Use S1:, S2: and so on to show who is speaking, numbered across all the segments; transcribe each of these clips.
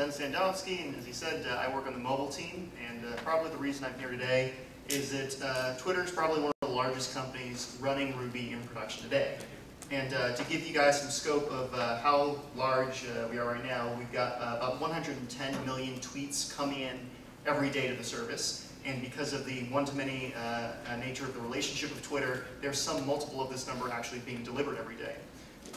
S1: Ben Sandofsky, and as he said, uh, I work on the mobile team, and uh, probably the reason I'm here today is that uh, Twitter is probably one of the largest companies running Ruby in production today. And uh, to give you guys some scope of uh, how large uh, we are right now, we've got about 110 million tweets coming in every day to the service. And because of the one-to-many nature of the relationship with Twitter, there's some multiple of this number actually being delivered every day.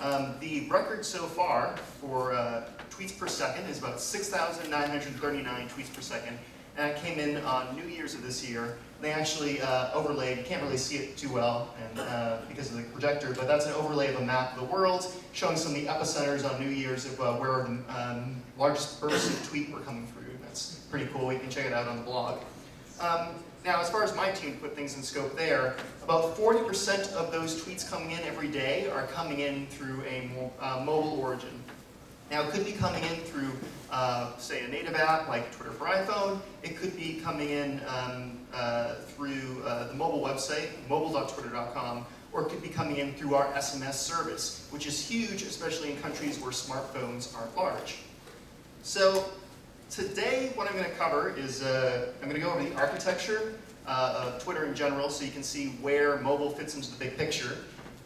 S1: Um, the record so far for uh, tweets per second is about 6,939 tweets per second. And it came in on New Year's of this year. They actually uh, overlaid, you can't really see it too well and, uh, because of the projector, but that's an overlay of a map of the world showing some of the epicenters on New Year's of uh, where the um, largest bursts of tweet were coming through. That's pretty cool. You can check it out on the blog. Um, now, as far as my team put things in scope there, about 40% of those tweets coming in every day are coming in through a uh, mobile origin. Now, it could be coming in through, uh, say, a native app like Twitter for iPhone. It could be coming in um, uh, through uh, the mobile website, mobile.twitter.com, or it could be coming in through our SMS service, which is huge, especially in countries where smartphones aren't large. So Today, what I'm going to cover is uh, I'm going to go over the architecture uh, of Twitter in general so you can see where mobile fits into the big picture.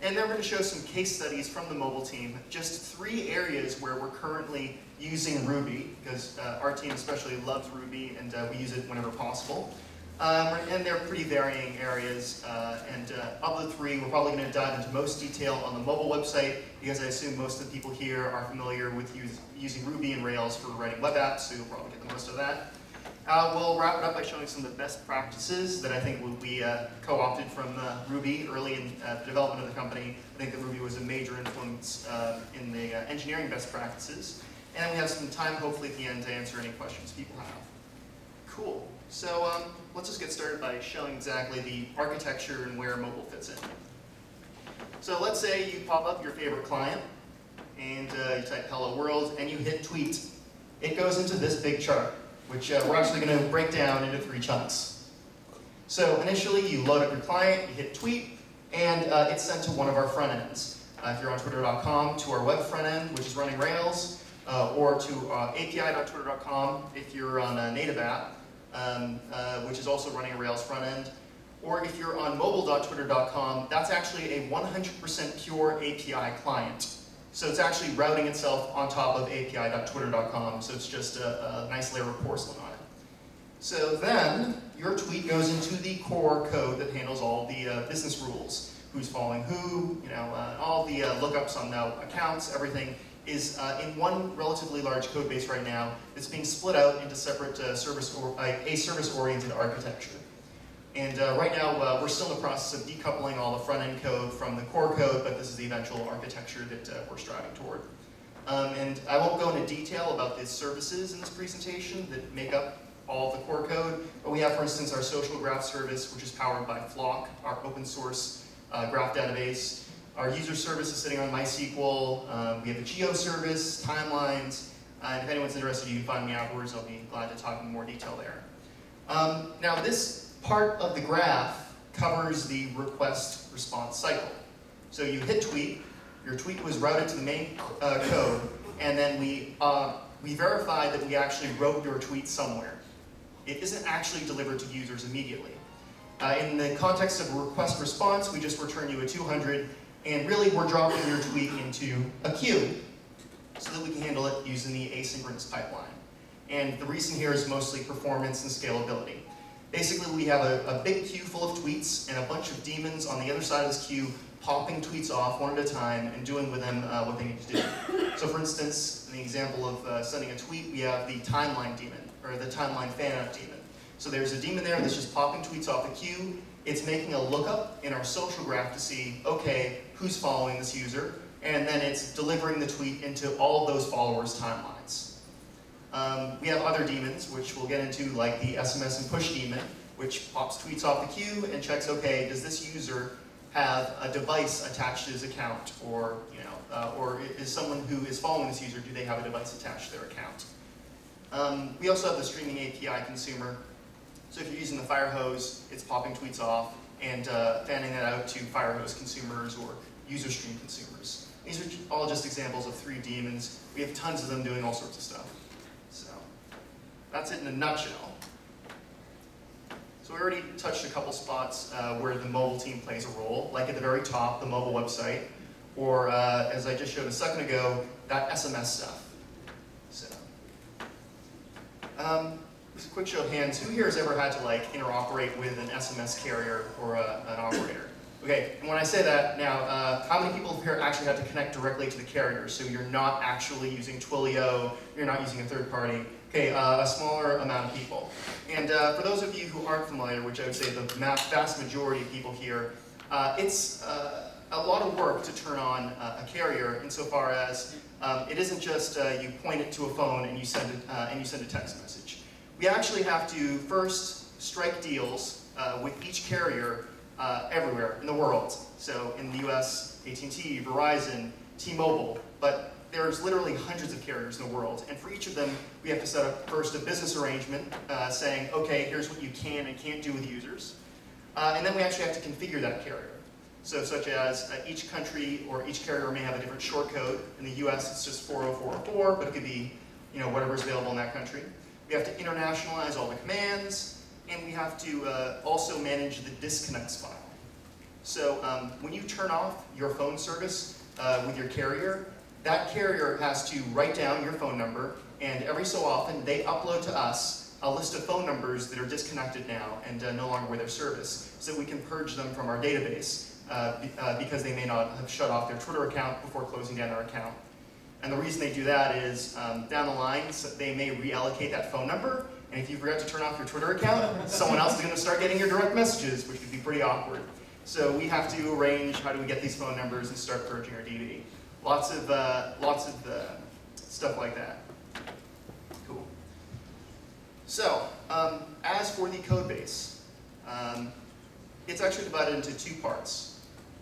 S1: And then we're going to show some case studies from the mobile team, just three areas where we're currently using Ruby, because uh, our team especially loves Ruby and uh, we use it whenever possible. Um, and they're pretty varying areas. Uh, and uh, of the three, we're probably going to dive into most detail on the mobile website because I assume most of the people here are familiar with use, using Ruby and Rails for writing web apps, so you'll probably get the most of that. Uh, we'll wrap it up by showing some of the best practices that I think will be uh, co-opted from uh, Ruby early in uh, the development of the company. I think that Ruby was a major influence in the engineering best practices. And we have some time, hopefully, at the end to answer any questions people have. Cool. So um, let's just get started by showing exactly the architecture and where mobile fits in. So let's say you pop up your favorite client, and uh, you type hello world, and you hit tweet. It goes into this big chart, which uh, we're actually going to break down into three chunks. So initially, you load up your client, you hit tweet, and uh, it's sent to one of our front ends. Uh, if you're on twitter.com, to our web front end, which is running Rails, uh, or to uh, api.twitter.com if you're on a native app, um, uh, which is also running a Rails front end. Or if you're on mobile.twitter.com, that's actually a 100% pure API client. So it's actually routing itself on top of api.twitter.com, so it's just a, a, nice layer of porcelain on it. So then, your tweet goes into the core code that handles all the uh, business rules. Who's following who, you know, uh, all the uh, lookups on the accounts, everything is uh, in one relatively large code base right now that's being split out into separate uh, service or uh, a service-oriented architecture. And uh, right now, uh, we're still in the process of decoupling all the front-end code from the core code, but this is the eventual architecture that uh, we're striving toward. Um, and I won't go into detail about the services in this presentation that make up all the core code, but we have, for instance, our social graph service, which is powered by Flock, our open source graph database, our user service is sitting on MySQL. Um, we have a geo service, timelines, uh, and if anyone's interested, you can find me afterwards. I'll be glad to talk in more detail there. Um, now, this part of the graph covers the request response cycle. So you hit tweet, your tweet was routed to the main uh, code, and then we, uh, we verify that we actually wrote your tweet somewhere. It isn't actually delivered to users immediately. Uh, in the context of request response, we just return you a 200 and really, we're dropping your tweet into a queue so that we can handle it using the asynchronous pipeline. And the reason here is mostly performance and scalability. Basically, we have a, a, big queue full of tweets and a bunch of daemons on the other side of this queue popping tweets off one at a time and doing with them uh, what they need to do. So for instance, in the example of uh, sending a tweet, we have the timeline daemon, or the timeline fan-out daemon. So there's a daemon there that's just popping tweets off the queue, it's making a lookup in our social graph to see, okay, who's following this user, and then it's delivering the tweet into all of those followers' timelines. Um, we have other daemons, which we'll get into, like the SMS and push daemon, which pops tweets off the queue and checks, okay, does this user have a device attached to his account, or you know, uh, or is someone who is following this user, do they have a device attached to their account? Um, we also have the streaming API consumer, so if you're using the Firehose, it's popping tweets off and uh, fanning that out to Firehose consumers or user stream consumers. These are all just examples of three daemons. We have tons of them doing all sorts of stuff. So that's it in a nutshell. So we already touched a couple spots uh, where the mobile team plays a role, like at the very top, the mobile website, or uh, as I just showed a second ago, that SMS stuff. So, um, just a quick show of hands. Who here has ever had to like interoperate with an SMS carrier or a, an operator? Okay, and when I say that now, uh, how many people here actually had to connect directly to the carrier? So you're not actually using Twilio, you're not using a third party. Okay, uh, a smaller amount of people. And uh, for those of you who aren't familiar, which I would say the vast majority of people here, uh, it's uh, a lot of work to turn on uh, a carrier insofar as um, it isn't just you point it to a phone and you send it, and you send a text message. We actually have to first strike deals with each carrier everywhere in the world. So in the US, AT&T, Verizon, T-Mobile, but there's literally hundreds of carriers in the world, and for each of them, we have to set up first a business arrangement uh, saying, okay, here's what you can and can't do with users. Uh, and then we actually have to configure that carrier. So such as uh, each country or each carrier may have a different short code. In the US, it's just 40404, but it could be you know, whatever's available in that country. We have to internationalize all the commands, and we have to uh, also manage the disconnects file. So um, when you turn off your phone service uh, with your carrier, that carrier has to write down your phone number, and every so often they upload to us a list of phone numbers that are disconnected now and uh, no longer with their service, so we can purge them from our database uh, uh, because they may not have shut off their Twitter account before closing down their account. And the reason they do that is um, down the line, so they may reallocate that phone number, and if you forget to turn off your Twitter account, someone else is going to start getting your direct messages, which could be pretty awkward. So we have to arrange how do we get these phone numbers and start purging our DB. Lots of, uh, lots of uh, stuff like that. Cool. So, um, as for the code base, um, it's actually divided into two parts.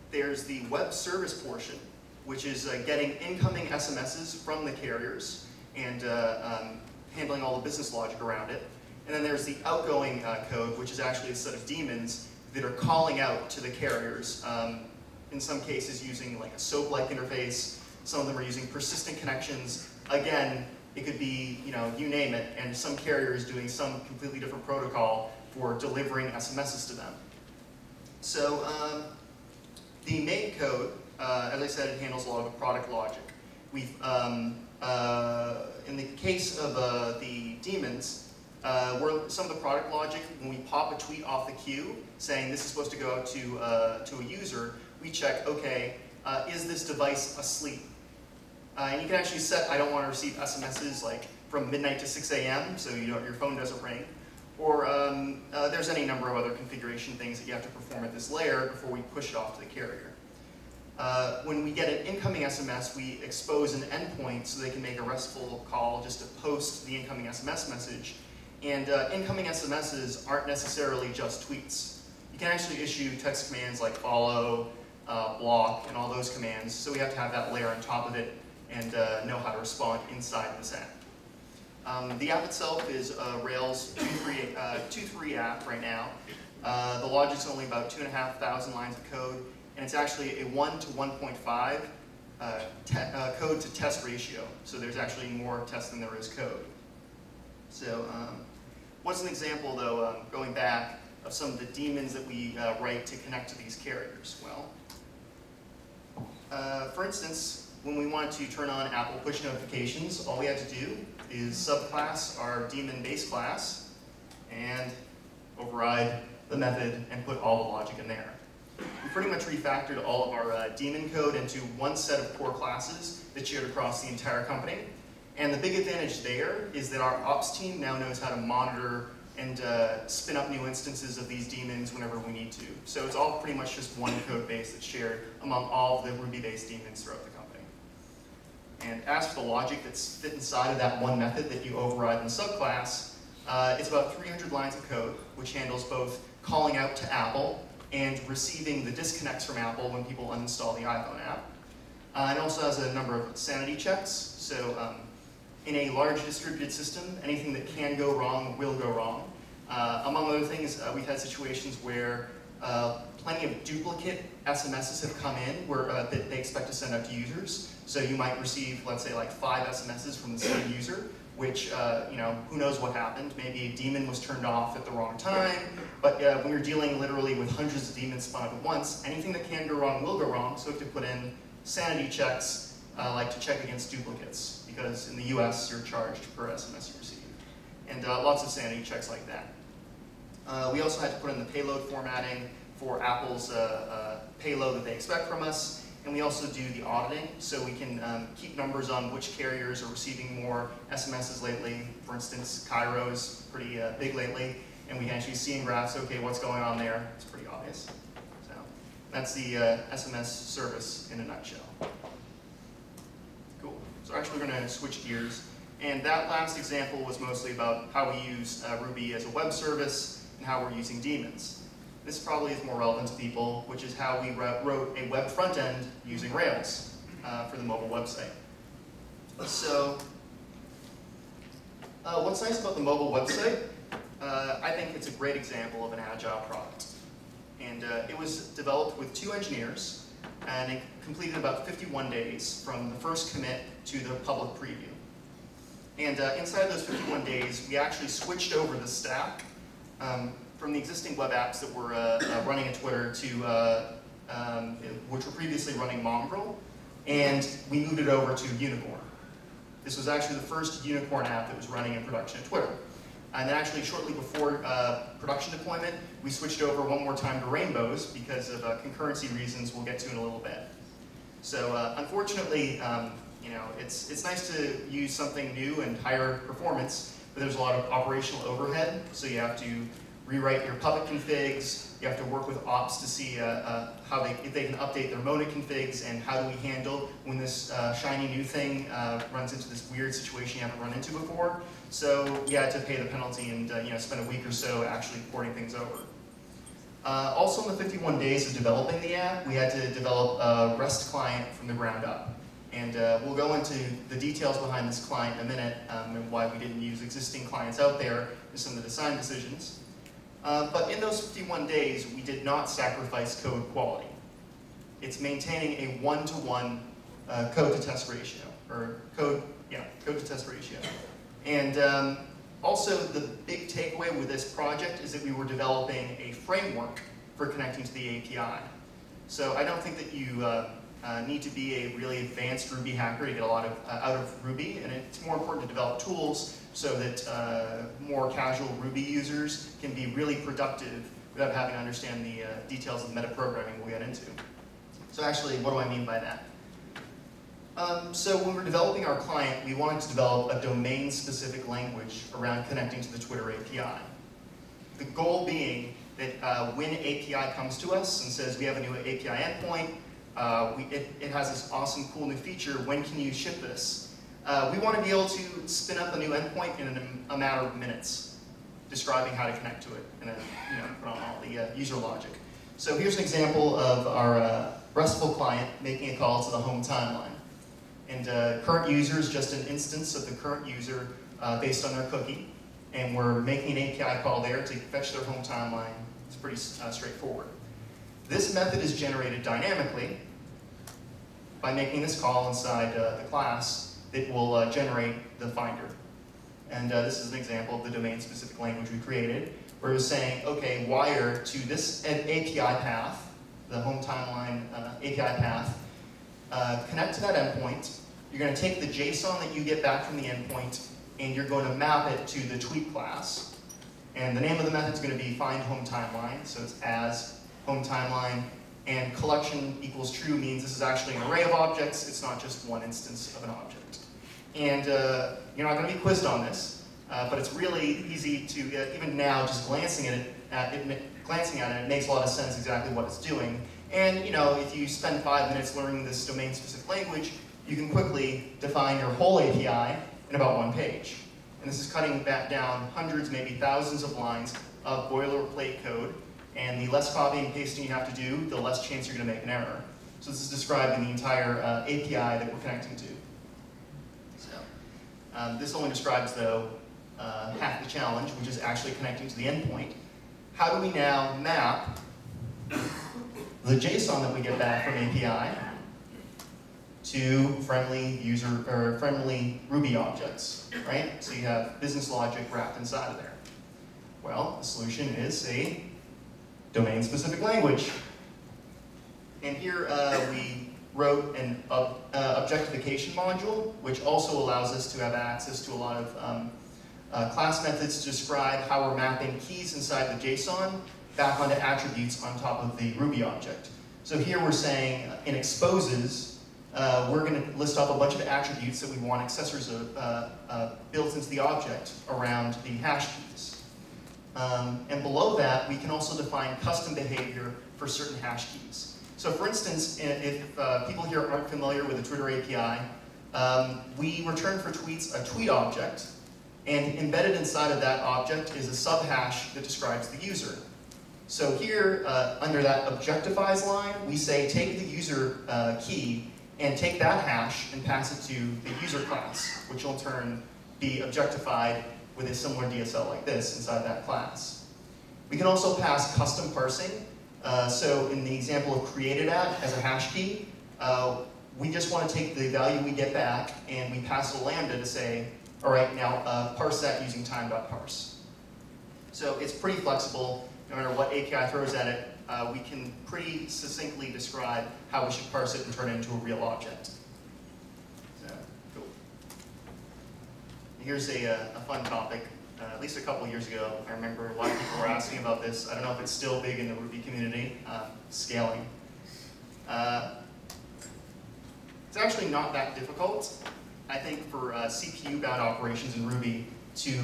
S1: There's the web service portion, which is uh, getting incoming SMSs from the carriers and uh, um, handling all the business logic around it. And then there's the outgoing uh, code, which is actually a set of daemons that are calling out to the carriers um, in some cases using like a SOAP-like interface. Some of them are using persistent connections. Again, it could be, you know, you name it, and some carrier is doing some completely different protocol for delivering SMSs to them. So um, the main code, uh, as I said, it handles a lot of product logic. We've, um, uh, in the case of uh, the daemons, uh, some of the product logic, when we pop a tweet off the queue saying this is supposed to go out to, uh, to a user, we check, okay, uh, is this device asleep? And you can actually set, I don't want to receive SMSs like from midnight to 6 a.m., so you your phone doesn't ring. Or um, there's any number of other configuration things that you have to perform at this layer before we push it off to the carrier. Uh, when we get an incoming SMS, we expose an endpoint so they can make a RESTful call just to post the incoming SMS message. And uh, incoming SMSs aren't necessarily just tweets. You can actually issue text commands like follow, uh, block, and all those commands. So we have to have that layer on top of it and uh, know how to respond inside this app. Um, the app itself is a Rails 2.3 uh, app right now. Uh, the logic's only about 2,500 lines of code, and it's actually a 1 to 1.5 uh, uh, code to test ratio. So there's actually more tests than there is code. So um, what's an example, though, um, going back, of some of the daemons that we uh, write to connect to these carriers? Well, uh, for instance, when we want to turn on Apple push notifications, all we have to do is subclass our daemon base class and override the method and put all the logic in there. We pretty much refactored all of our uh, daemon code into one set of core classes that shared across the entire company. And the big advantage there is that our ops team now knows how to monitor and uh, spin up new instances of these daemons whenever we need to. So it's all pretty much just one code base that's shared among all of the Ruby-based daemons throughout the company. And as for the logic that's fit inside of that one method that you override in the subclass, uh, it's about 300 lines of code, which handles both calling out to Apple and receiving the disconnects from Apple when people uninstall the iPhone app. Uh, it also has a number of sanity checks, so um, in a large distributed system, anything that can go wrong will go wrong. Uh, among other things, uh, we've had situations where uh, plenty of duplicate SMSs have come in where uh, that they expect to send out to users. So you might receive, let's say, like five SMSs from the same user, which, uh, you know, who knows what happened. Maybe a daemon was turned off at the wrong time, but uh, when you're dealing literally with hundreds of daemons spawned at once, anything that can go wrong will go wrong, so we have to put in sanity checks, uh, like to check against duplicates, because in the US, you're charged per SMS you receive. And uh, lots of sanity checks like that. Uh, we also had to put in the payload formatting for Apple's uh, payload that they expect from us, and we also do the auditing, so we can um, keep numbers on which carriers are receiving more SMSs lately. For instance, Cairo is pretty uh, big lately, and we can actually see in graphs, okay, what's going on there. It's pretty obvious. So that's the uh, SMS service in a nutshell. Cool. So actually we're going to switch gears. And that last example was mostly about how we use uh, Ruby as a web service and how we're using daemons. This probably is more relevant to people, which is how we wrote a web front end using Rails uh, for the mobile website. So, uh, what's nice about the mobile website, uh, I think it's a great example of an agile product. And uh, it was developed with two engineers, and it completed about 51 days from the first commit to the public preview. And uh, inside those 51 days, we actually switched over the stack um, from the existing web apps that were uh, uh, running at Twitter to, uh, um, which were previously running Mongrel, and we moved it over to Unicorn. This was actually the first Unicorn app that was running in production at Twitter. And then actually shortly before uh, production deployment, we switched over one more time to Rainbows because of uh, concurrency reasons we'll get to in a little bit. So uh, unfortunately, um, you know, it's, it's nice to use something new and higher performance, but there's a lot of operational overhead, so you have to rewrite your public configs. You have to work with ops to see uh, uh, how they, if they can update their Mona configs and how do we handle when this uh, shiny new thing uh, runs into this weird situation you haven't run into before. So we had to pay the penalty and uh, you know spend a week or so actually porting things over. Uh, also in the 51 days of developing the app, we had to develop a REST client from the ground up. And uh, we'll go into the details behind this client in a minute um, and why we didn't use existing clients out there and some of the design decisions. Uh, but in those 51 days, we did not sacrifice code quality. It's maintaining a one-to-one -one, uh, code to test ratio, or code, yeah, code to test ratio. And um, also the big takeaway with this project is that we were developing a framework for connecting to the API. So I don't think that you uh, uh, need to be a really advanced Ruby hacker to get a lot of, uh, out of Ruby, and it's more important to develop tools so that uh, more casual Ruby users can be really productive without having to understand the uh, details of metaprogramming we'll get into. So actually, what do I mean by that? Um, so when we're developing our client, we wanted to develop a domain-specific language around connecting to the Twitter API. The goal being that uh, when API comes to us and says we have a new API endpoint, uh, we, it, it has this awesome, cool new feature, when can you ship this? Uh, we want to be able to spin up a new endpoint in a matter of minutes, describing how to connect to it, and then you know, put on all the uh, user logic. So here's an example of our uh, RESTful client making a call to the home timeline. And uh, current user is just an instance of the current user uh, based on their cookie, and we're making an API call there to fetch their home timeline. It's pretty uh, straightforward. This method is generated dynamically by making this call inside the class it will uh, generate the finder. And uh, this is an example of the domain-specific language we created, where it was saying, okay, wire to this API path, the home timeline uh, API path, uh, connect to that endpoint. You're going to take the JSON that you get back from the endpoint, and you're going to map it to the tweet class. And the name of the method is going to be find home timeline, so it's as home timeline, and collection equals true means this is actually an array of objects, it's not just one instance of an object. And uh, you're not going to be quizzed on this, uh, but it's really easy to, uh, even now, just glancing at it, at it, glancing at it, it makes a lot of sense exactly what it's doing. And you know, if you spend five minutes learning this domain-specific language, you can quickly define your whole API in about one page. And this is cutting back down hundreds, maybe thousands of lines of boilerplate code. And the less copying and pasting you have to do, the less chance you're going to make an error. So this is describing the entire uh, API that we're connecting to. Um, this only describes, though, uh, half the challenge, which is actually connecting to the endpoint. How do we now map the JSON that we get back from API to friendly user or friendly Ruby objects, right? So you have business logic wrapped inside of there. Well, the solution is a domain-specific language. And here uh, we wrote an uh, objectification module, which also allows us to have access to a lot of um, uh, class methods to describe how we're mapping keys inside the JSON back onto attributes on top of the Ruby object. So here we're saying uh, in exposes, uh, we're going to list off a bunch of attributes that we want accessors uh, uh, built into the object around the hash keys. Um, and below that, we can also define custom behavior for certain hash keys. So for instance, if uh, people here aren't familiar with the Twitter API, um, we return for tweets a tweet object, and embedded inside of that object is a subhash that describes the user. So here, uh, under that objectifies line, we say take the user uh, key and take that hash and pass it to the user class, which will in turn be objectified with a similar DSL like this inside that class. We can also pass custom parsing. Uh, so in the example of created at as a hash key, uh, we just want to take the value we get back and we pass a lambda to say, all right, now uh, parse that using time.parse. So it's pretty flexible. No matter what API throws at it, uh, we can pretty succinctly describe how we should parse it and turn it into a real object. So, cool. Here's a, uh, a fun topic. Uh, at least a couple years ago, I remember a lot of people were asking about this. I don't know if it's still big in the Ruby community, uh, scaling. Uh, it's actually not that difficult, I think, for uh, CPU-bound operations in Ruby to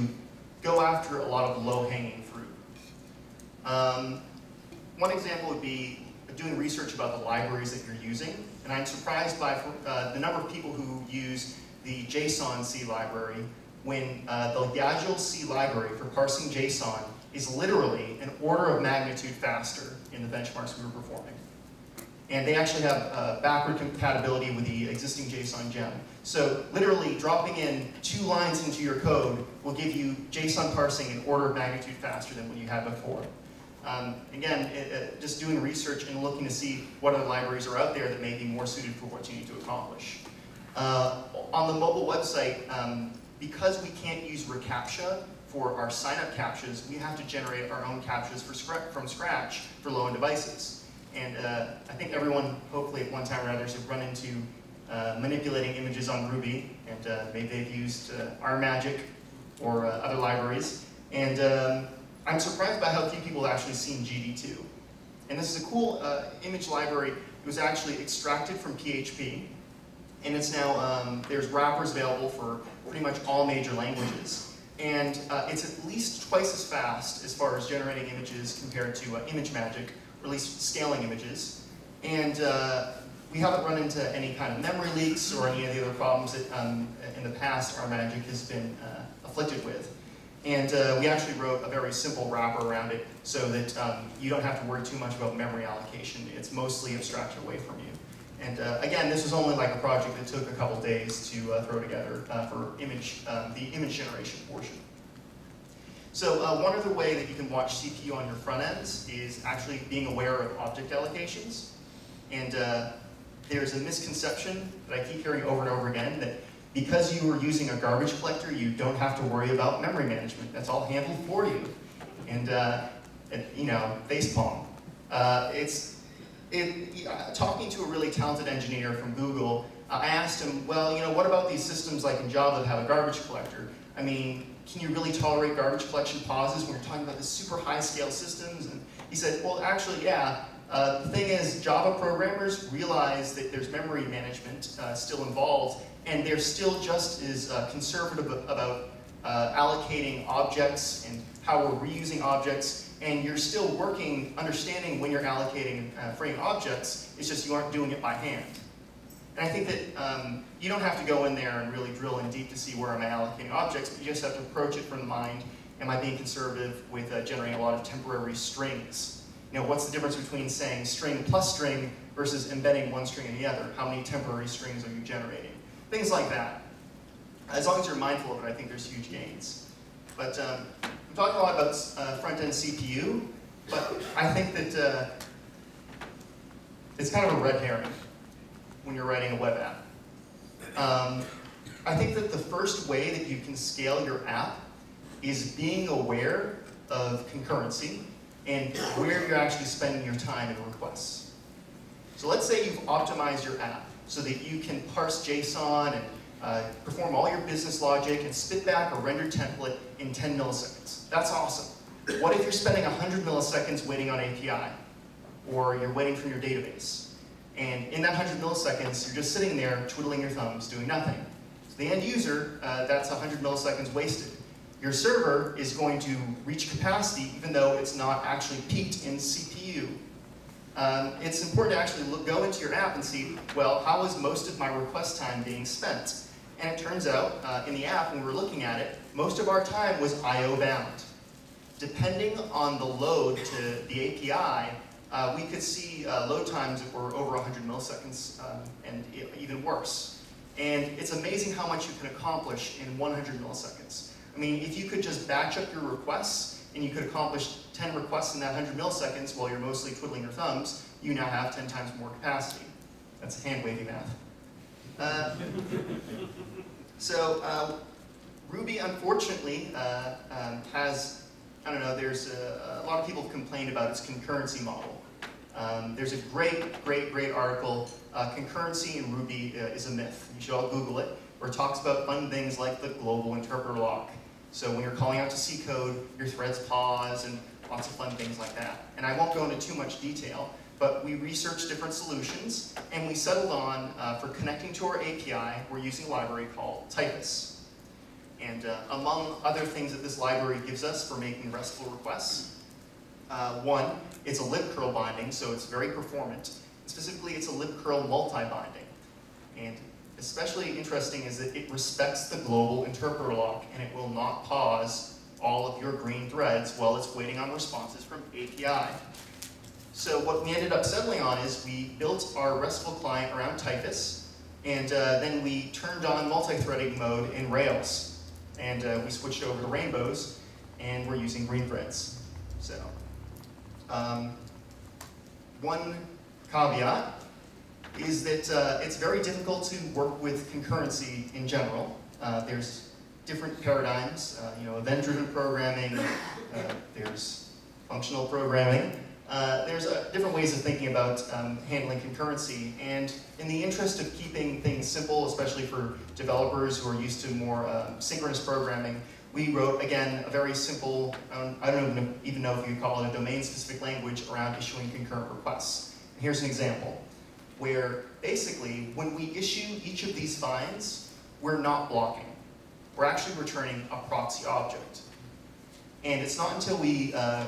S1: go after a lot of low-hanging fruit. Um, one example would be doing research about the libraries that you're using, and I'm surprised by uh, the number of people who use the JSON C library when uh, the Yajl C library for parsing JSON is literally an order of magnitude faster in the benchmarks we were performing. And they actually have uh, backward compatibility with the existing JSON gem. So literally dropping in two lines into your code will give you JSON parsing an order of magnitude faster than what you had before. Um, again, it, it, just doing research and looking to see what other libraries are out there that may be more suited for what you need to accomplish. Uh, on the mobile website, um, because we can't use reCAPTCHA for our sign-up CAPTCHAs, we have to generate our own CAPTCHAs from scratch for low-end devices. And uh, I think everyone, hopefully at one time or another, has run into uh, manipulating images on Ruby, and uh, maybe they've used uh, magic or uh, other libraries. And um, I'm surprised by how few people have actually seen GD2. And this is a cool uh, image library. It was actually extracted from PHP, and it's now, um, there's wrappers available for pretty much all major languages. And uh, it's at least twice as fast as far as generating images compared to uh, ImageMagick, or at least scaling images. And uh, we haven't run into any kind of memory leaks or any of the other problems that um, in the past RMagick has been uh, afflicted with. And uh, we actually wrote a very simple wrapper around it so that um, you don't have to worry too much about memory allocation. It's mostly abstracted away from you. And uh, again, this was only like a project that took a couple days to uh, throw together uh, for image, um, the image generation portion. So uh, one other way that you can watch CPU on your front ends is actually being aware of object allocations. And uh, there's a misconception that I keep hearing over and over again that because you are using a garbage collector, you don't have to worry about memory management. That's all handled for you. And, uh, it, you know, facepalm. it's it, uh, talking to a really talented engineer from Google, uh, I asked him, well, you know, what about these systems like in Java that have a garbage collector? I mean, can you really tolerate garbage collection pauses when you're talking about the super high scale systems? And he said, well, actually, yeah. Uh, the thing is, Java programmers realize that there's memory management uh, still involved, and they're still just as uh, conservative about allocating objects and how we're reusing objects and you're still working, understanding when you're allocating uh, frame objects, it's just you aren't doing it by hand. And I think that um, you don't have to go in there and really drill in deep to see where am I allocating objects, but you just have to approach it from the mind, am I being conservative with uh, generating a lot of temporary strings? You know, what's the difference between saying string plus string versus embedding one string in the other? How many temporary strings are you generating? Things like that. As long as you're mindful of it, I think there's huge gains. But um, I'm talking a lot about uh, front-end CPU, but I think that uh, it's kind of a red herring when you're writing a web app. Um, I think that the first way that you can scale your app is being aware of concurrency and where you're actually spending your time in requests. So let's say you've optimized your app so that you can parse JSON and uh, perform all your business logic and spit back a rendered template in 10 milliseconds. That's awesome. What if you're spending 100 milliseconds waiting on API? Or you're waiting from your database? And in that 100 milliseconds, you're just sitting there twiddling your thumbs, doing nothing. So the end user, uh, that's 100 milliseconds wasted. Your server is going to reach capacity even though it's not actually peaked in CPU. Um, it's important to actually look, go into your app and see, well, how is most of my request time being spent? And it turns out, uh, in the app, when we were looking at it, most of our time was I.O. bound. Depending on the load to the API, uh, we could see uh, load times that were over 100 milliseconds um, and even worse. And it's amazing how much you can accomplish in 100 milliseconds. I mean, if you could just batch up your requests and you could accomplish 10 requests in that 100 milliseconds while you're mostly twiddling your thumbs, you now have 10 times more capacity. That's hand-wavy math. Uh, so uh, Ruby, unfortunately, uh, um, has, I don't know, there's a, a, lot of people have complained about its concurrency model. Um, there's a great, great, great article, uh, Concurrency in Ruby uh, is a Myth. You should all Google it, where it talks about fun things like the global interpreter lock. So when you're calling out to C code, your threads pause and lots of fun things like that. And I won't go into too much detail, but we researched different solutions, and we settled on, uh, for connecting to our API, we're using a library called Typhoeus. And uh, among other things that this library gives us for making RESTful requests, uh, one, it's a libcurl binding, so it's very performant. Specifically, it's a libcurl multi-binding. And especially interesting is that it respects the global interpreter lock, and it will not pause all of your green threads while it's waiting on responses from API. So what we ended up settling on is we built our RESTful client around Typhoeus, and uh, then we turned on multi-threading mode in Rails. And uh, we switched over to Rainbows, and we're using green threads. So, um, one caveat is that uh, it's very difficult to work with concurrency in general. Uh, there's different paradigms, uh, you know, event-driven programming, uh, there's functional programming, uh, there's uh, different ways of thinking about um, handling concurrency, and in the interest of keeping things simple, especially for developers who are used to more uh, synchronous programming, we wrote, again, a very simple, um, I don't even know, if you call it a domain-specific language around issuing concurrent requests. And here's an example, where basically, when we issue each of these fines, we're not blocking. We're actually returning a proxy object. And it's not until we uh,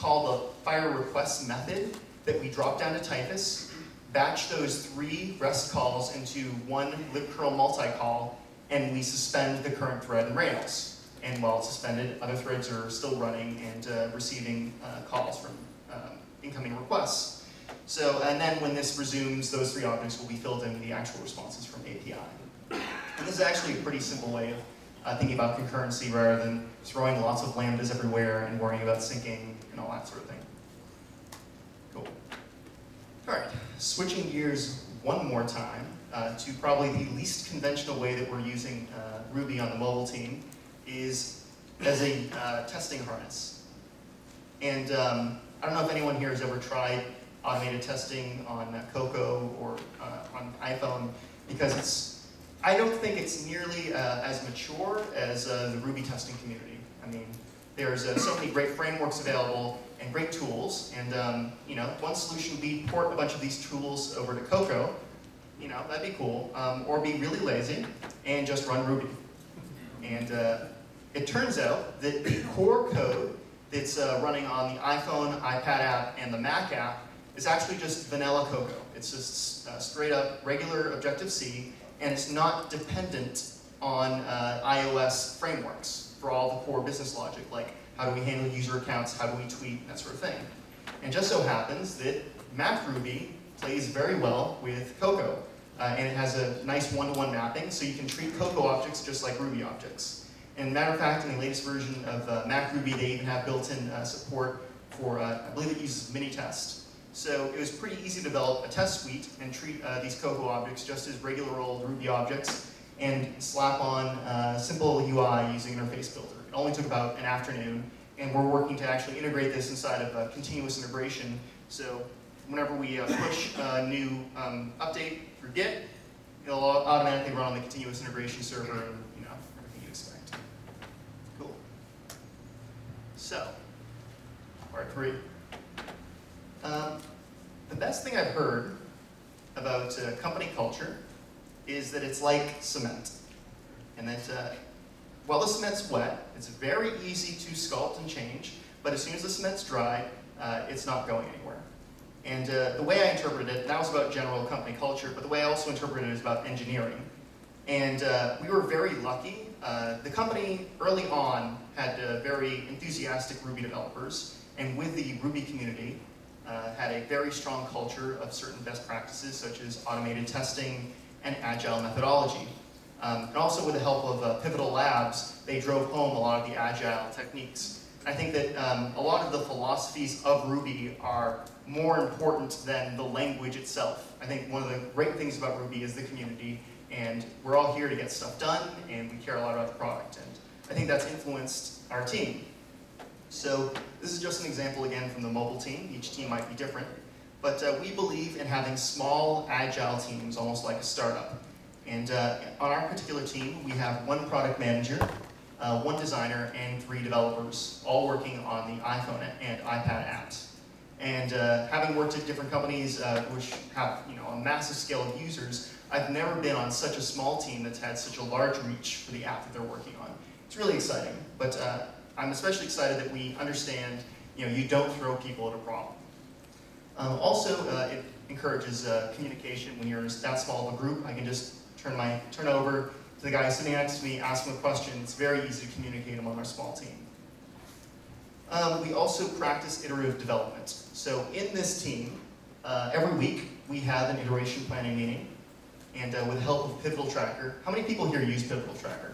S1: call the fire request method that we drop down to Typhoeus, batch those three REST calls into one libcurl multi-call, and we suspend the current thread in Rails. And while it's suspended, other threads are still running and uh, receiving uh, calls from um, incoming requests. So, and then when this resumes, those three objects will be filled in with the actual responses from API. And this is actually a pretty simple way of uh, thinking about concurrency rather than throwing lots of lambdas everywhere and worrying about syncing and all that sort of thing. Cool. All right, switching gears one more time uh, to probably the least conventional way that we're using uh, Ruby on the mobile team is as a uh, testing harness. And um, I don't know if anyone here has ever tried automated testing on Cocoa or uh, on iPhone because it's, I don't think it's nearly uh, as mature as uh, the Ruby testing community. I mean, there's uh, so many great frameworks available and great tools. And um, you know, one solution would be port a bunch of these tools over to Cocoa. You know, that'd be cool. Um, or be really lazy and just run Ruby. And uh, it turns out that the core code that's uh, running on the iPhone, iPad app, and the Mac app is actually just vanilla Cocoa. It's just uh, straight up regular Objective-C, and it's not dependent on uh, iOS frameworks for all the core business logic, like how do we handle user accounts, how do we tweet, that sort of thing. And just so happens that MacRuby plays very well with Cocoa. Uh, and it has a nice one-to-one -one mapping, so you can treat Cocoa objects just like Ruby objects. And matter of fact, in the latest version of uh, MacRuby, they even have built-in uh, support for, uh, I believe it uses Minitest. So it was pretty easy to develop a test suite and treat uh, these Cocoa objects just as regular old Ruby objects and slap on a simple UI using Interface Builder. It only took about an afternoon, and we're working to actually integrate this inside of a continuous integration. So whenever we uh, push a new um, update through Git, it'll automatically run on the continuous integration server and you know everything you expect. Cool. So, part three. Um, the best thing I've heard about uh, company culture is that it's like cement. And that uh, while the cement's wet, it's very easy to sculpt and change, but as soon as the cement's dry, uh, it's not going anywhere. And uh, the way I interpreted it, that was about general company culture, but the way I also interpreted it is about engineering. And uh, we were very lucky. Uh, the company early on had very enthusiastic Ruby developers, and with the Ruby community, uh, had a very strong culture of certain best practices such as automated testing and agile methodology. Um, and also with the help of uh, Pivotal Labs, they drove home a lot of the agile techniques. I think that um, a lot of the philosophies of Ruby are more important than the language itself. I think one of the great things about Ruby is the community, and we're all here to get stuff done, and we care a lot about the product. And I think that's influenced our team. So this is just an example again from the mobile team. Each team might be different. But uh, we believe in having small, agile teams, almost like a startup. And uh, on our particular team, we have one product manager, uh, one designer, and three developers, all working on the iPhone and iPad apps. And uh, having worked at different companies uh, which have you know, a massive scale of users, I've never been on such a small team that's had such a large reach for the app that they're working on. It's really exciting. But uh, I'm especially excited that we understand, you know, you don't throw people at a problem. Um, also, uh, it encourages uh, communication when you're in that small of a group. I can just turn my turn over to the guy sitting next to me, ask him a question. It's very easy to communicate among our small team. Um, we also practice iterative development. So in this team, uh, every week we have an iteration planning meeting, and uh, with the help of Pivotal Tracker, how many people here use Pivotal Tracker?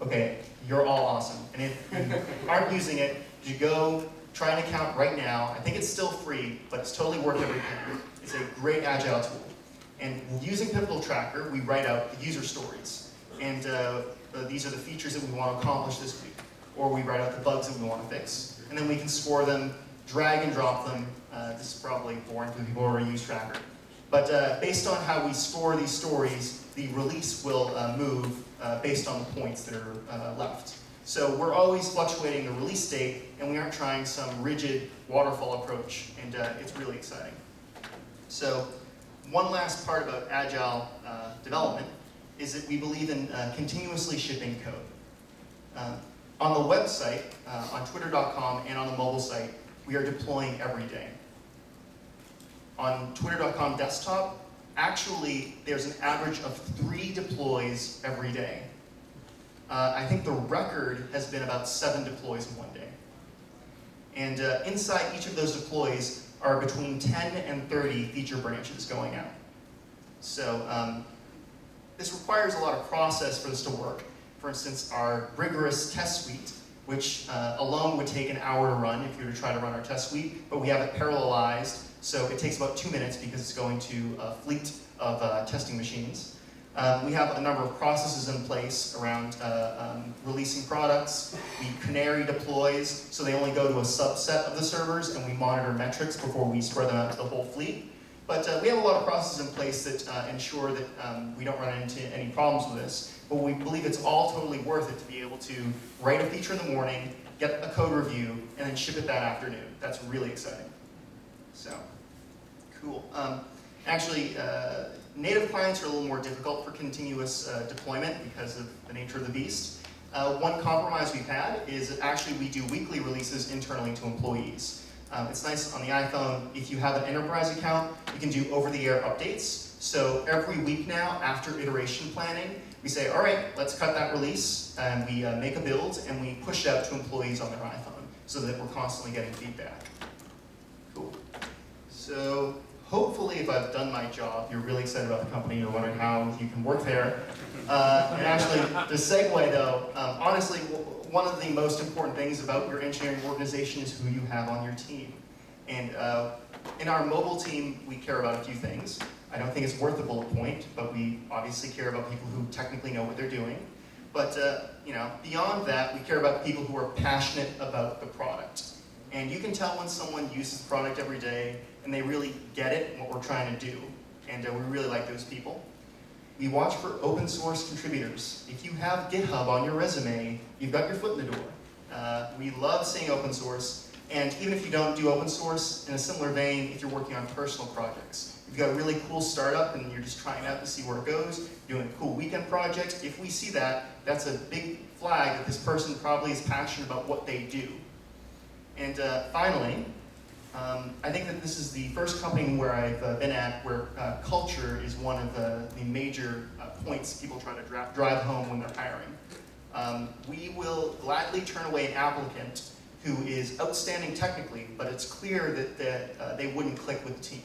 S1: Okay, you're all awesome. And if you aren't using it, you go try an account right now. I think it's still free, but it's totally worth every penny. It's a great agile tool. And using Pivotal Tracker, we write out the user stories. And uh, these are the features that we want to accomplish this week. Or we write out the bugs that we want to fix. And then we can score them, drag and drop them. Uh, this is probably boring for people who already use Tracker. But uh, based on how we score these stories, the release will uh, move uh, based on the points that are uh, left. So we're always fluctuating the release date, and we aren't trying some rigid waterfall approach, and uh, it's really exciting. So one last part about agile uh, development is that we believe in uh, continuously shipping code. Uh, on the website, on twitter.com, and on the mobile site, we are deploying every day. On twitter.com desktop, actually, there's an average of three deploys every day. Uh, I think the record has been about seven deploys in one day. And uh, inside each of those deploys are between 10 and 30 feature branches going out. So um, this requires a lot of process for this to work. For instance, our rigorous test suite, which uh, alone would take an hour to run if you were to try to run our test suite, but we have it parallelized so it takes about two minutes because it's going to a fleet of uh, testing machines. Um, we have a number of processes in place around uh, um, releasing products. We canary deploys, so they only go to a subset of the servers, and we monitor metrics before we spread them out to the whole fleet. But uh, we have a lot of processes in place that uh, ensure that um, we don't run into any problems with this. But we believe it's all totally worth it to be able to write a feature in the morning, get a code review, and then ship it that afternoon. That's really exciting. So. Cool. Um, actually, uh, native clients are a little more difficult for continuous uh, deployment because of the nature of the beast. Uh, one compromise we've had is that actually we do weekly releases internally to employees. Um, it's nice on the iPhone, if you have an enterprise account, you can do over-the-air updates. So every week now, after iteration planning, we say, all right, let's cut that release, and we uh, make a build, and we push it out to employees on their iPhone, so that we're constantly getting feedback. Cool. So hopefully if I've done my job, you're really excited about the company, you're wondering how you can work there. Uh, and actually, the segue though, um, honestly, one of the most important things about your engineering organization is who you have on your team. And uh, in our mobile team, we care about a few things. I don't think it's worth a bullet point, but we obviously care about people who technically know what they're doing. But uh, you know, beyond that, we care about people who are passionate about the product. And you can tell when someone uses the product every day and they really get it what we're trying to do. And uh, we really like those people. We watch for open source contributors. If you have GitHub on your resume, you've got your foot in the door. Uh, we love seeing open source, and even if you don't do open source, in a similar vein, if you're working on personal projects. You've got a really cool startup and you're just trying out to see where it goes, doing cool weekend projects, if we see that, that's a big flag that this person probably is passionate about what they do. And uh, finally, um, I think that this is the first company where I've uh, been at where uh, culture is one of the, the major uh, points people try to drive home when they're hiring. Um, we will gladly turn away an applicant who is outstanding technically, but it's clear that, that uh, they wouldn't click with the team.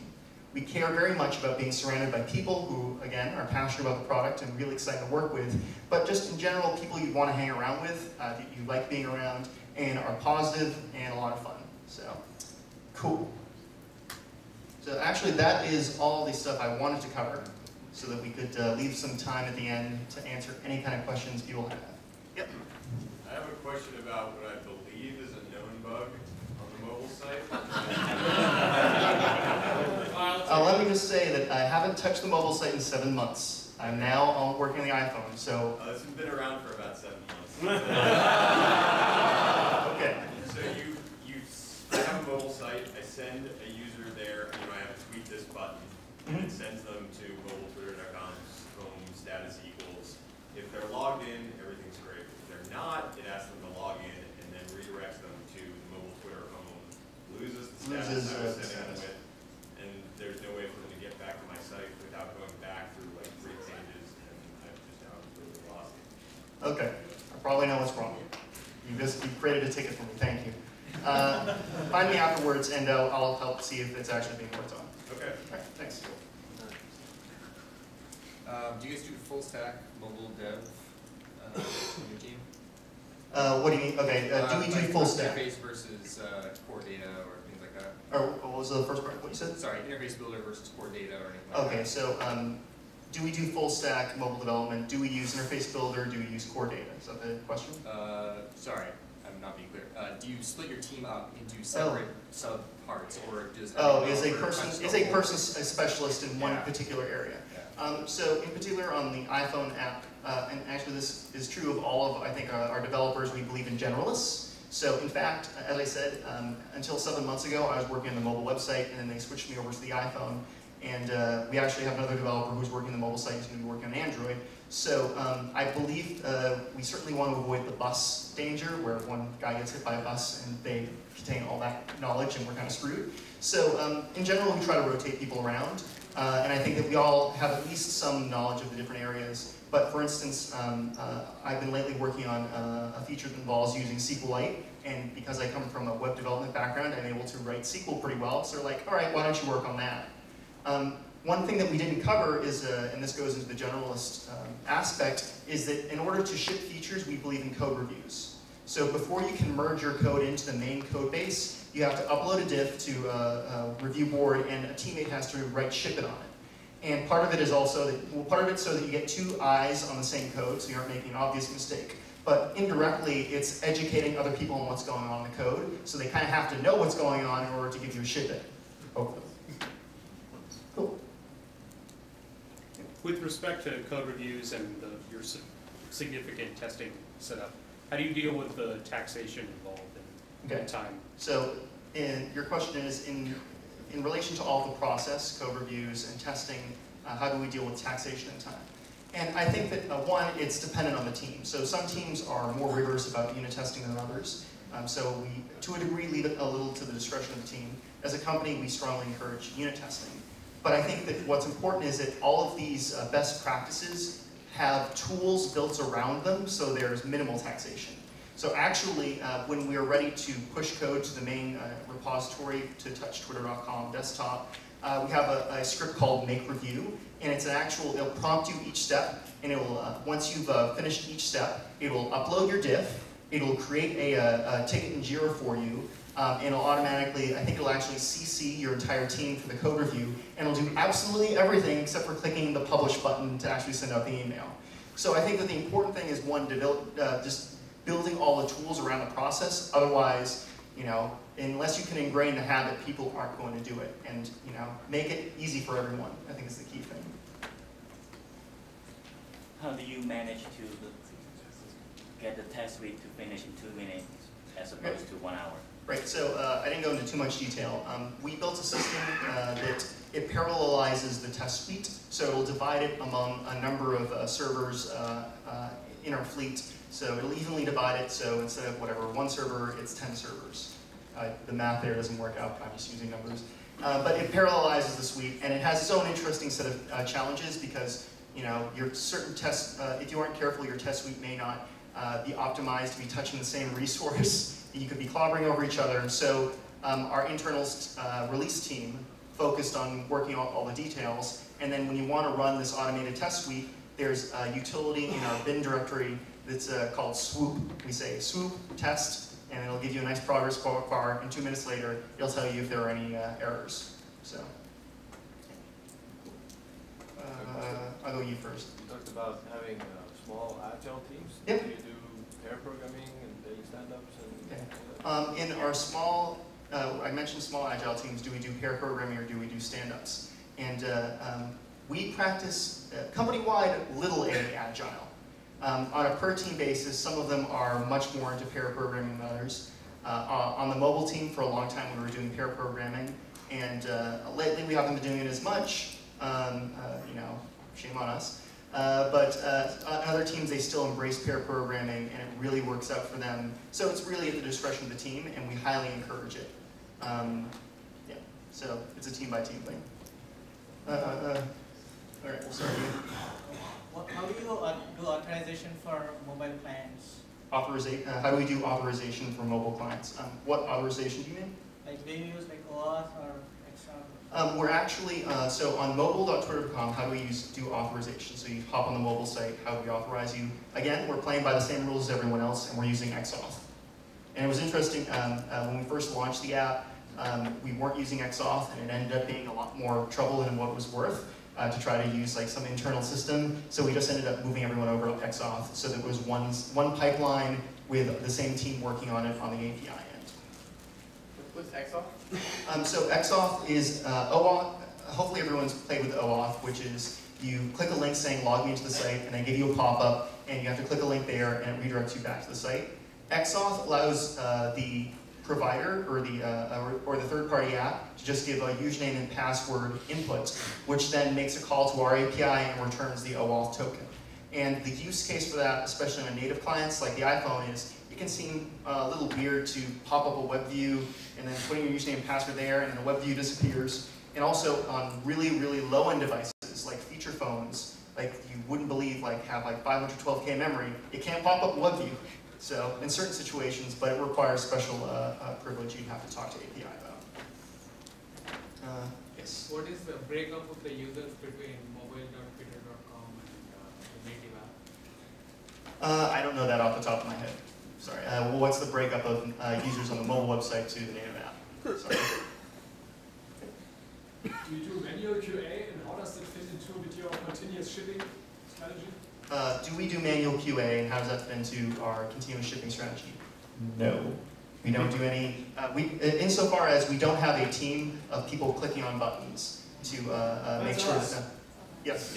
S1: We care very much about being surrounded by people who, again, are passionate about the product and really excited to work with, but just in general, people you want to hang around with, uh, that you like being around, and are positive and a lot of fun. So. Cool. So actually that is all the stuff I wanted to cover so that we could uh, leave some time at the end to answer any kind of questions people have. Yep.
S2: I have a question about what I believe is a known bug on the mobile site.
S1: uh, let me just say that I haven't touched the mobile site in seven months. I'm now on working on the iPhone, so...
S2: Uh, this has been around for about seven months.
S1: okay.
S2: So you, you have a mobile site, I send a user there, you know, I have to tweet this button, and it mm-hmm. sends them to mobiletwitter.com home status equals. If they're logged in, everything's great. If they're not, it asks them to log in and then redirects them to mobile Twitter home, loses the status loses, I was uh, sending them with, and there's no way for them to get back to my site without going back through like three pages, and I've just now completely lost it.
S1: Okay, I probably know what's wrong. You just you created a ticket for me. Thank you. Uh, find me afterwards, and uh, I'll help see if it's actually being worked on.
S2: Okay.
S1: All right, thanks.
S3: Um, do you guys do full stack mobile dev uh, in your team?
S1: Uh, what do you mean? Okay, uh, do we do
S3: like
S1: full stack?
S3: Interface versus uh, core data or things like that.
S1: Or what was the first part? What you said?
S3: Sorry, interface builder versus core data or anything
S1: like okay, that. so um, do we do full stack mobile development? Do we use interface builder? Do we use core data? Is that the question?
S3: Uh, sorry, I'm not being clear. Uh, do you split your team up into separate oh. sub parts, or does
S1: oh is a person is a person a specialist in one yeah. particular area? Yeah. Um, so in particular on the iPhone app, uh, and actually this is true of all of I think our, our, developers. We believe in generalists. So in fact, as I said, um, until seven months ago, I was working on the mobile website, and then they switched me over to the iPhone. And uh, we actually have another developer who's working on the mobile site, who's going to be working on Android. So um, I believe uh, we certainly want to avoid the bus danger, where one guy gets hit by a bus and they contain all that knowledge and we're kind of screwed. So um, in general, we try to rotate people around. Uh, and I think that we all have at least some knowledge of the different areas. But for instance, um, uh, I've been lately working on uh, a feature that involves using SQLite. And because I come from a web development background, I'm able to write SQL pretty well. So they're like, all right, why don't you work on that? Um, one thing that we didn't cover is, uh, and this goes into the generalist um, aspect, is that in order to ship features, we believe in code reviews. So before you can merge your code into the main code base, you have to upload a diff to a, a review board, and a teammate has to write ship it on it. And part of it is also, that, well, part of it so that you get two eyes on the same code, so you aren't making an obvious mistake. But indirectly, it's educating other people on what's going on in the code, so they kind of have to know what's going on in order to give you a ship it, hopefully.
S4: With respect to code reviews and the, your significant testing setup, how do you deal with the taxation involved in, okay. time?
S1: So, in, your question is in in relation to all the process, code reviews, and testing, uh, how do we deal with taxation and time? And I think that, uh, one, it's dependent on the team. So some teams are more rigorous about unit testing than others. Um, so we, to a degree, leave it a little to the discretion of the team. As a company, we strongly encourage unit testing. But I think that what's important is that all of these uh, best practices have tools built around them so there's minimal taxation. So actually, uh, when we are ready to push code to the main uh, repository to touchtwitter.com desktop, uh, we have a, a, script called make review, and it's an actual, it'll prompt you each step, and it will, uh, once you've uh, finished each step, it will upload your diff, it'll create a, a, a ticket in Jira for you, um, and it'll automatically, I think it'll actually CC your entire team for the code review, and it'll do absolutely everything except for clicking the publish button to actually send out the email. So I think that the important thing is one, develop, uh, just building all the tools around the process. Otherwise, you know, unless you can ingrain the habit, people aren't going to do it. And you know, make it easy for everyone. I think is the key thing.
S5: How do you manage to get the test suite to finish in two minutes as opposed to one hour?
S1: Right, so uh, I didn't go into too much detail. Um, we built a system uh, that it parallelizes the test suite, so it'll divide it among a number of uh, servers uh, uh, in our fleet. So it'll evenly divide it, so instead of whatever, one server, it's 10 servers. Uh, the math there doesn't work out, I'm just using numbers. but it parallelizes the suite, and it has its own interesting set of challenges because you know, your certain tests, if you aren't careful, your test suite may not be optimized to be touching the same resource you could be clobbering over each other. And so um, our internal uh, release team focused on working on all the details. And then when you want to run this automated test suite, there's a utility in our bin directory that's uh, called swoop. We say swoop test, and it'll give you a nice progress bar, and two minutes later, it'll tell you if there are any uh, errors. So, uh, I'll go you first.
S6: You talked about having uh, small agile teams.
S1: Yep.
S6: Do you do pair programming and daily stand-ups
S1: um, in our small, uh, I mentioned small agile teams, do we do pair programming or do we do stand-ups? And uh, um, we practice uh, company-wide little a agile. Um, on a per team basis, some of them are much more into pair programming than others. Uh, on the mobile team, for a long time, we were doing pair programming, and uh, lately we haven't been doing it as much. Um, uh, you know, shame on us. Uh, but uh, on other teams, they still embrace pair programming, and it really works out for them. So it's really at the discretion of the team, and we highly encourage it. Um, yeah, so it's a team-by-team -team thing. Uh, uh, all right, we'll start here.
S7: What, how do you do authorization for mobile clients?
S1: Authorization, uh, how do we do authorization for mobile clients? Um, what authorization do you mean?
S7: Like do you use like OAuth or
S1: um, we're actually, uh, so on mobile.twitter.com, how do we use do authorization? So you hop on the mobile site, how do we authorize you? Again, we're playing by the same rules as everyone else, and we're using XAuth. And it was interesting, um, uh, when we first launched the app, um, we weren't using XAuth, and it ended up being a lot more trouble than what it was worth uh, to try to use like some internal system. So we just ended up moving everyone over to XAuth, so there was one, one pipeline with the same team working on it on the API. Um, so XAuth is uh, OAuth. Hopefully everyone's played with OAuth, which is you click a link saying log me into the site, and they give you a pop-up, and you have to click a link there, and it redirects you back to the site. XAuth allows uh, the provider or the uh, or, the third-party app to just give a username and password input, which then makes a call to our API and returns the OAuth token. And the use case for that, especially on native clients like the iPhone, is can seem uh, a little weird to pop up a web view and then putting your username and password there, and then the web view disappears. And also on really, really low-end devices, like feature phones, like you wouldn't believe, like have like 512K memory, it can't pop up web view. So in certain situations, but it requires special uh, uh, privilege you'd have to talk to API about. Uh, yes?
S8: What is the breakup of the users between mobile.twitter.com and uh, the native app?
S1: Uh, I don't know that off the top of my head. Sorry. Uh, well, what's the breakup of uh, users on the mobile website to the native app? Sorry.
S8: Do you do manual QA and how does that fit into with your continuous shipping strategy?
S1: Uh, do we do manual QA and how does that fit into our continuous shipping strategy? No. We don't do any, uh, we, insofar as we don't have a team of people clicking on buttons to uh, uh, make sure that, yes.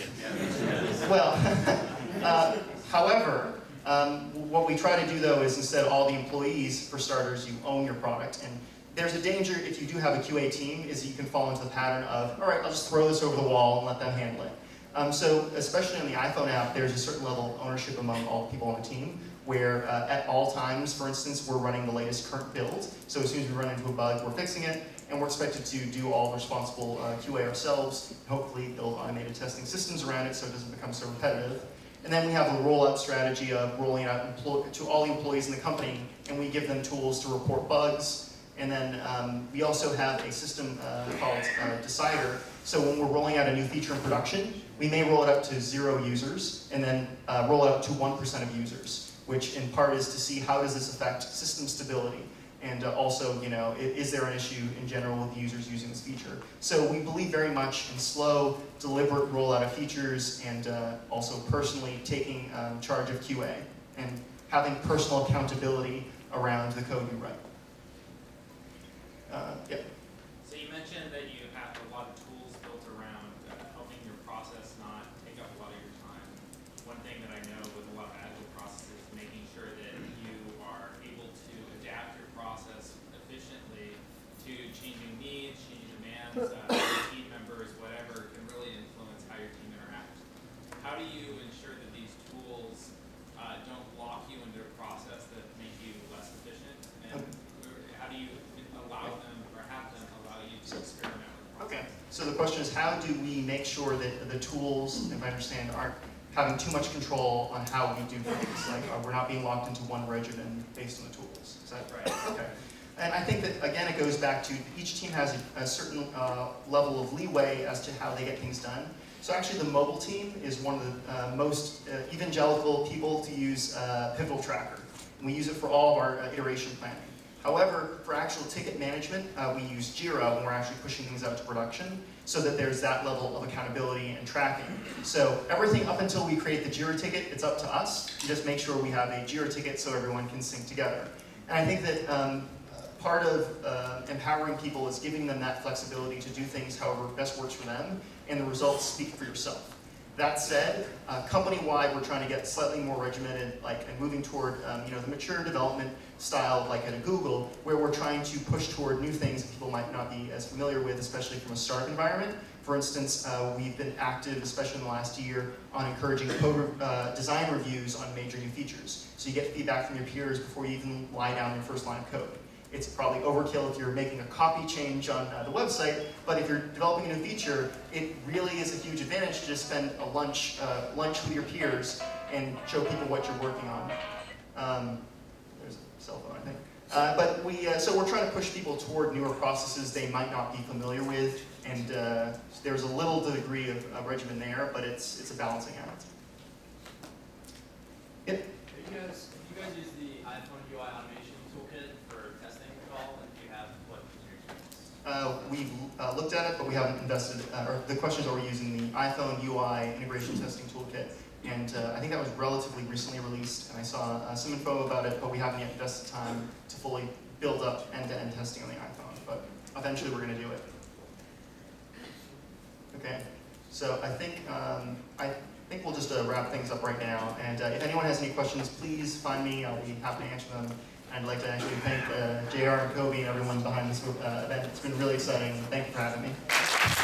S1: well, uh, however, um, what we try to do though is instead all the employees, for starters, you own your product. And there's a danger if you do have a QA team is you can fall into the pattern of, all right, I'll just throw this over the wall and let them handle it. Um, so especially on the iPhone app, there's a certain level of ownership among all the people on the team where uh, at all times, for instance, we're running the latest current build. So as soon as we run into a bug, we're fixing it, and we're expected to do all the responsible uh, QA ourselves. Hopefully build automated testing systems around it so it doesn't become so repetitive. And then we have a rollout strategy of rolling out to all the employees in the company, and we give them tools to report bugs. And then um, we also have a system uh, called uh, Decider. So when we're rolling out a new feature in production, we may roll it up to zero users, and then uh, roll it up to 1% of users. which in part is to see how does this affect system stability. And uh, also, you know, is there an issue in general with users using this feature? So we believe very much in slow, deliberate rollout of features and uh, also personally taking um, charge of QA and having personal accountability around the code you write. Uh, yeah.
S9: So you mentioned that you have a lot of tools built around uh, helping your process not take up a lot of your time. One thing that I know with a lot of agile processes is making sure that you are able to adapt your process efficiently to changing needs, changing demands, uh, team members, whatever, can really influence how your team interacts. How do you ensure that these tools uh, don't lock you into a process that make you less efficient? And or how do you allow them or have them allow you to experiment with process?
S1: Okay, so the question is how do we make sure that the tools, if I understand, aren't having too much control on how we do things? Like, uh, we're not being locked into one regimen based on the tools. Is that
S9: Right.
S1: Okay. And I think that, again, it goes back to each team has a, a certain uh, level of leeway as to how they get things done. So actually, the mobile team is one of the uh, most uh, evangelical people to use uh, Pivotal Tracker. And we use it for all of our iteration planning. However, for actual ticket management, uh, we use Jira when we're actually pushing things out to production so that there's that level of accountability and tracking. So everything up until we create the Jira ticket, it's up to us. to Just make sure we have a Jira ticket so everyone can sync together. And I think that um, part of uh, empowering people is giving them that flexibility to do things however best works for them, and the results speak for yourself. That said, uh, company-wide, we're trying to get slightly more regimented, like, and moving toward, um, you know, the mature development style, like at a Google, where we're trying to push toward new things that people might not be as familiar with, especially from a startup environment. For instance, uh, we've been active, especially in the last year, on encouraging code uh, design reviews on major new features. So you get feedback from your peers before you even lie down your first line of code. It's probably overkill if you're making a copy change on uh, the website, but if you're developing a new feature, it really is a huge advantage to just spend a lunch, uh, lunch with your peers and show people what you're working on. Um, there's a cell phone, I think. Uh, but we, uh, so we're trying to push people toward newer processes they might not be familiar with, and uh, there's a little degree of uh, regimen there, but it's it's a balancing act. Yep.
S10: You guys, do you guys use the iPhone UI automation toolkit for testing at all? And do you have, what is your experience?
S1: Uh, we've uh, looked at it, but we haven't invested, uh, or the questions are we using the iPhone UI integration testing toolkit. And uh, I think that was relatively recently released, and I saw uh, some info about it, but we haven't yet invested time to fully build up end-to-end testing on the iPhone. But eventually we're going to do it. Okay, so I think, um, I think we'll just uh, wrap things up right now. And uh, if anyone has any questions, please find me. I'll be happy to answer them. And I'd like to actually thank uh, JR and Coby and everyone behind this uh, event. It's been really exciting. Thank you for having me.